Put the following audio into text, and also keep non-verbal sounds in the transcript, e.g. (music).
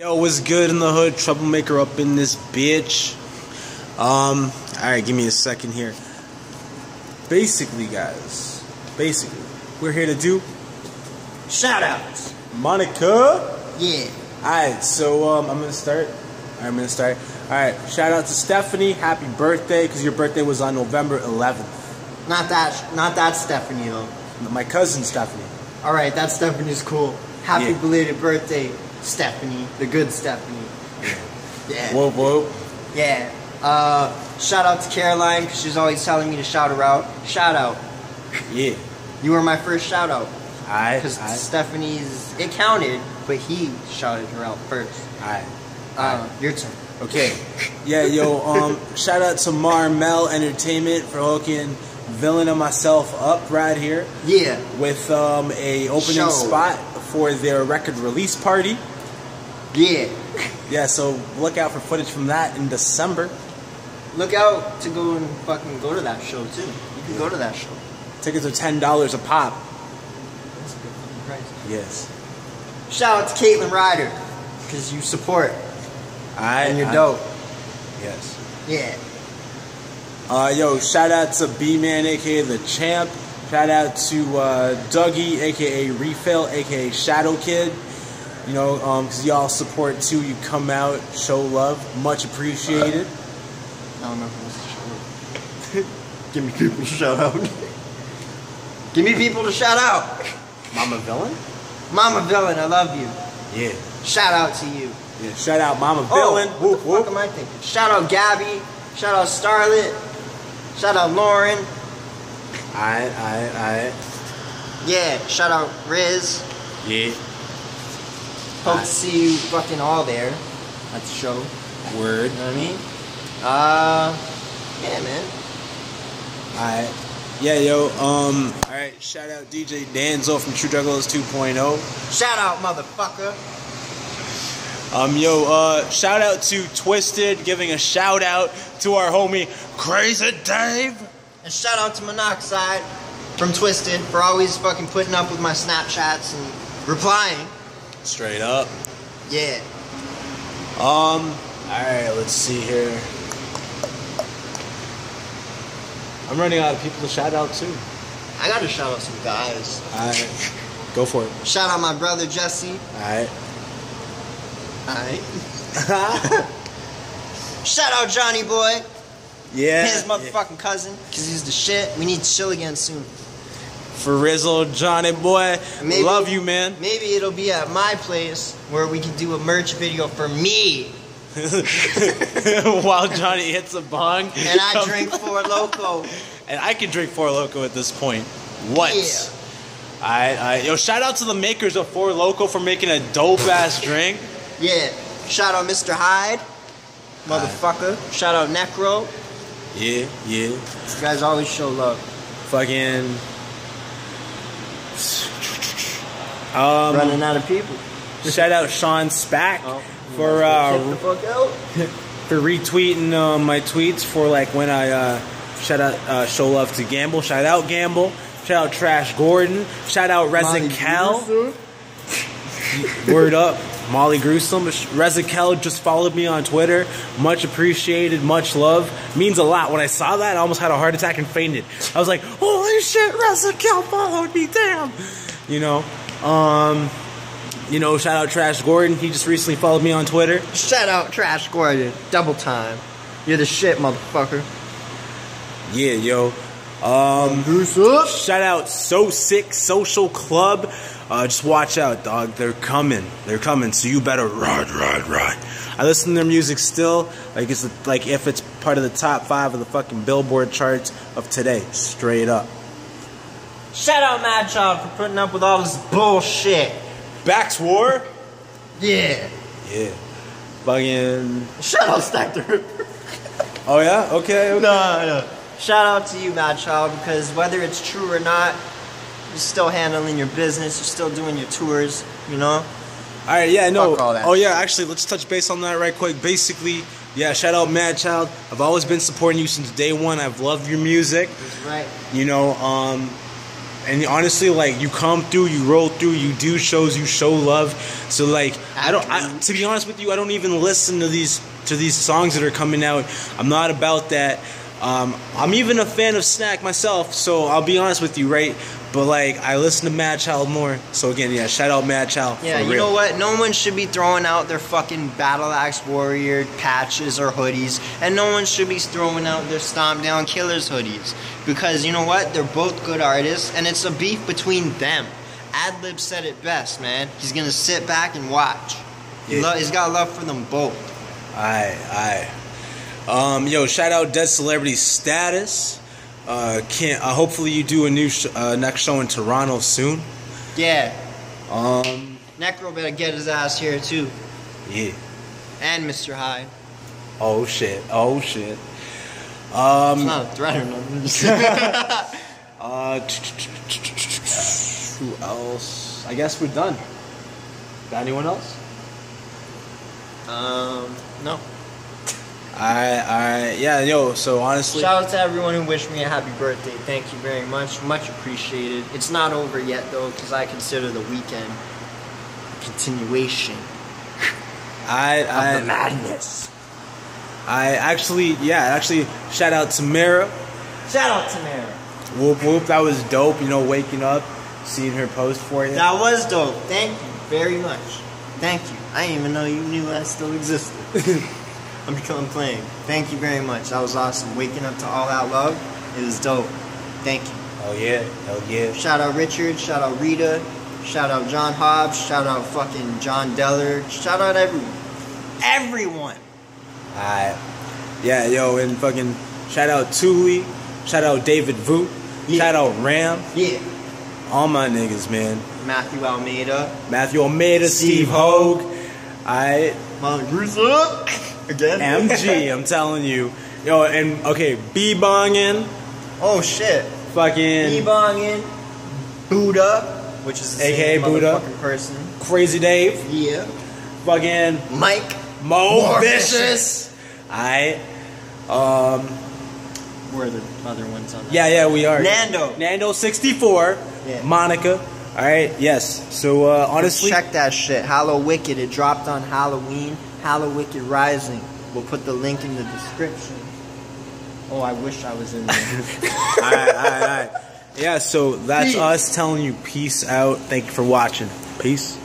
Yo, what's good in the hood? Troublemaker up in this bitch. Um, alright, give me a second here. Basically, guys, basically, we're here to do Shout outs. Monica. Yeah. Alright, so um, I'm gonna start. Alright, I'm gonna start. Alright, shout out to Stephanie. Happy birthday, because your birthday was on November 11th. Not that not that Stephanie though. My cousin Stephanie. Alright, that Stephanie's cool. Happy Yeah. belated birthday, Stephanie. The good Stephanie. Yeah. Whoa, whoa. Yeah. Uh shout out to Caroline because she's always telling me to shout her out. Shout out. Yeah. You were my first shout out. Alright, Because Stephanie's it counted, but he shouted her out first. alright. Uh, your turn. Okay. Yeah, yo, um, (laughs) shout out to Marmel Entertainment for hooking Villain and myself up right here Yeah. with um, a opening Show. spot for their record release party. Yeah. Yeah, so look out for footage from that in December. Look out to go and fucking go to that show too. You can go to that show. Tickets are ten dollars a pop. That's a good fucking price. Yes. Shout out to Caitlin Ryder, because you support I and you're I- dope. Yes. Yeah. Uh, yo, shout out to B Man, aka the Champ. Shout out to uh, Dougie, aka Refill, aka Shadow Kid. You know, because y'all support too. You come out, show love, much appreciated. I don't know if it was a shout (laughs) Give me people to shout out. (laughs) Give me people to shout out. Mama Villain? Mama Villain, I love you. Yeah. Shout out to you. Yeah. Shout out Mama Oh, Villain. what Whoop, the whoop. fuck am I thinking? Shout out Gabby. Shout out Starlet. Shout out Lauren. Alright, alright, alright. Yeah. Shout out Riz. Yeah. Hope to see you fucking all there at the show. Word. You know what I mean? Uh, yeah, man. Alright. Yeah, yo, um, alright, shout out DJ Danzo from True Juggalos 2.0. Shout out, motherfucker. Um, yo, uh, shout out to Twiztid, giving a shout out to our homie Crazy Dave. And shout out to Monoxide from Twiztid for always fucking putting up with my Snapchats and replying. Straight up. Yeah. Um, alright, let's see here. I'm running out of people to shout out to. I gotta shout out some guys. Alright, go for it. Shout out my brother Jesse. Alright. Alright. (laughs) shout out Johnny Boy. Yeah. His motherfucking cousin. Cause he's the shit. We need to chill again soon. For Rizzle, Johnny boy. Maybe- Love you, man. Maybe it'll be at my place where we can do a merch video for me. (laughs) While Johnny hits a bong. And I drink Four Loco. And I can drink Four Loco at this point. What? Yeah. Alright, alright. Yo, shout out to the makers of Four Loco for making a dope ass drink. Yeah. Shout out Mr. Hyde. Motherfucker. Shout out Necro. Yeah, yeah. You guys always show love. Fucking. Um, Running out of people. shout out Sean Spack Oh, for uh, fuck out. (laughs) for retweeting uh, my tweets for like when I uh, shout out uh, show love to Gamble. Shout out Gamble. Shout out Trash Gordon. Shout out Molly Kel. Word up. Molly Gruesome. Razakel just followed me on Twitter. Much appreciated. Much love. Means a lot. When I saw that, I almost had a heart attack and fainted. I was like, holy shit, Razakel followed me. Damn. You know. Um, you know, shout out Trash Gordon. He just recently followed me on Twitter. Shout out Trash Gordon. Double time. You're the shit, motherfucker. Yeah, yo. Um, shout out So Sick Social Club. Uh, just watch out, dog. They're coming. They're coming. So you better ride, ride, ride. I listen to their music still. Like it's like if it's part of the top five of the fucking Billboard charts of today. Straight up. Shout out Madchild for putting up with all this bullshit. Backs War. Yeah. Yeah. Fucking. Shout out Snak the Ripper. Oh yeah. Okay. okay. No, no. Shout out to you, Madchild, because whether it's true or not, you're still handling your business. You're still doing your tours. You know. All right, yeah, no. Fuck all that. Oh yeah, actually, let's touch base on that right quick. Basically, yeah, shout out Madchild. I've always been supporting you since day one. I've loved your music. That's right. You know, um, And honestly, like you come through, you roll through, you do shows, you show love. So like I don't. I, to be honest with you, I don't even listen to these to these songs that are coming out. I'm not about that. Um, I'm even a fan of Snak myself, so I'll be honest with you, right? But like, I listen to Madchild more. So again, yeah, shout out Madchild. Yeah, you real. know what? No one should be throwing out their fucking Battle Axe Warrior patches or hoodies, and no one should be throwing out their Stomp Down Killers hoodies because you know what? They're both good artists, and it's a beef between them. Adlib said it best, man. He's gonna sit back and watch. He Yeah. lo- he's got love for them both. Aye, aye. Um, yo, shout out Dead Celebrity Status. Uh, can't. Uh, hopefully, you do a new sh- uh, next show in Toronto soon. Yeah, Um, Necro better get his ass here too, yeah. and Mr. Hyde. Oh shit. Oh shit. It's Um, not a threat or nothing. (laughs) uh, who else? I guess we're done. Got anyone else? um, no. I, I, yeah, yo. So honestly, Shout out to everyone who wished me a happy birthday. Thank you very much. Much appreciated. It's not over yet though, because I consider the weekend a continuation (laughs) I, of I, the madness. I actually, yeah, actually, shout out to Mira. Shout out to Mara. Whoop whoop, that was dope. You know, waking up, seeing her post for you. That was dope. Thank you very much. Thank you. I didn't even know you knew I still existed. (laughs) I'm I'm playing. Thank you very much. That was awesome. Waking up to all that love, it was dope. Thank you. Oh yeah, hell yeah. Shout out Richard. Shout out Rita. Shout out John Hobbs. Shout out fucking John Deller. Shout out everyone. Everyone. Alright. Yeah, yo, and fucking shout out Thule. Shout out David Voot. Yeah. Shout out Ram. Yeah. All my niggas, man. Matthew Almeida. Matthew Almeida, Steve, Steve Hogue. I Molly Russo. Again. MG, I'm telling you. Yo, and okay, B bongin, Oh shit. fucking Ebongin. Buddha. Which is the AKA Buddha. person. Crazy Dave, Yeah. fucking Mike. Mo More Vicious. I um Where are the other ones on that? yeah, yeah, we are. Nando. Nando 64. Yeah. Monica. All right, yes. So uh honestly Check that shit. Hallow Wicked. It dropped on Halloween. Hallow Wicked Rising. We'll put the link in the description. Oh, I wish I was in there. (laughs) all right, all right, all right. Yeah, so that's Peace. us telling you peace out. Thank you for watching. Peace.